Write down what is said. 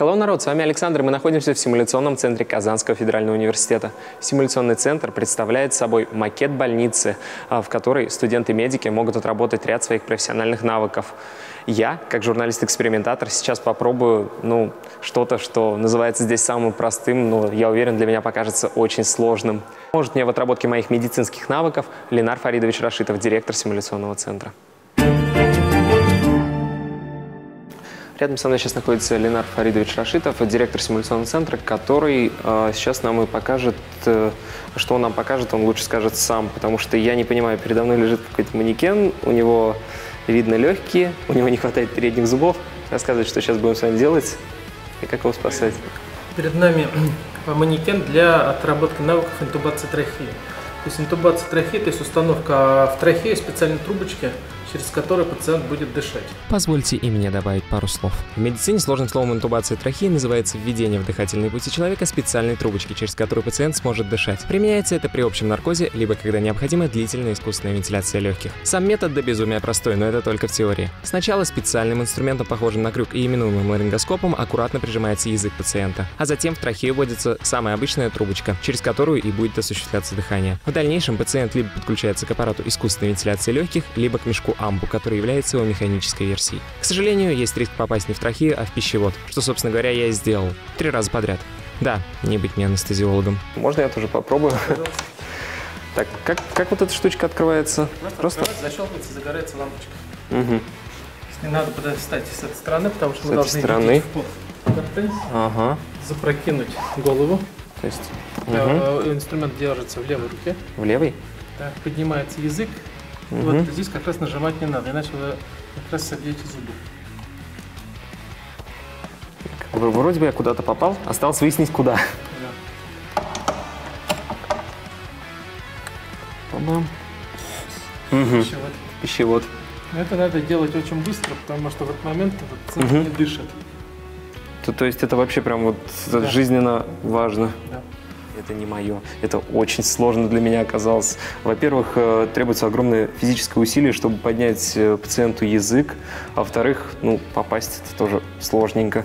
Hello, народ, с вами Александр, мы находимся в симуляционном центре Казанского федерального университета. Симуляционный центр представляет собой макет больницы, а, в которой студенты-медики могут отработать ряд своих профессиональных навыков. Я, как журналист-экспериментатор, сейчас попробую ну, что-то, что называется здесь самым простым, но я уверен, для меня покажется очень сложным. Может мне в отработке моих медицинских навыков Ленар Фаридович Рашитов, директор симуляционного центра. Рядом со мной сейчас находится Ленар Фаридович Рашитов, директор симуляционного центра, который э, сейчас нам и покажет, э, что он нам покажет, он лучше скажет сам, потому что я не понимаю, передо мной лежит какой-то манекен, у него видно легкие, у него не хватает передних зубов. Рассказывать, что сейчас будем с вами делать и как его спасать. Перед нами манекен для отработки навыков интубации трахеи. То есть интубация трахеи, то есть установка в трахею специальной трубочки, через которую пациент будет дышать. Позвольте и мне добавить пару слов. В медицине сложным словом интубация трахеи называется введение в дыхательные пути человека специальной трубочки, через которую пациент сможет дышать. Применяется это при общем наркозе, либо когда необходима длительная искусственная вентиляция легких. Сам метод до безумия простой, но это только в теории. Сначала специальным инструментом, похожим на крюк и именуемым ларингоскопом, аккуратно прижимается язык пациента, а затем в трахею вводится самая обычная трубочка, через которую и будет осуществляться дыхание. В дальнейшем пациент либо подключается к аппарату искусственной вентиляции легких, либо к мешку амбу, который является его механической версией. К сожалению, есть риск попасть не в трахею, а в пищевод, что, собственно говоря, я и сделал. Три раза подряд. Да, не быть мне анестезиологом. Можно я тоже попробую? Так, как, как вот эта штучка открывается? Просто, Просто... защелкивается, загорается лампочка. Угу. Не надо подостать с этой стороны, потому что с мы должны стороны. в пот. Ага. Запрокинуть голову. То есть угу. инструмент держится в левой руке. В левой? Так, поднимается язык. Угу. Вот здесь как раз нажимать не надо, иначе вы как раз собьете зубы. Вроде бы я куда-то попал, осталось выяснить куда. Да. Угу. Пищевод. Пищевод. Это надо делать очень быстро, потому что в этот момент пациент угу. не дышит. То, то есть это вообще прям вот да. жизненно важно. Да это не мое. Это очень сложно для меня оказалось. Во-первых, э, требуется огромное физическое усилие, чтобы поднять э, пациенту язык, а во-вторых, ну, попасть это тоже сложненько.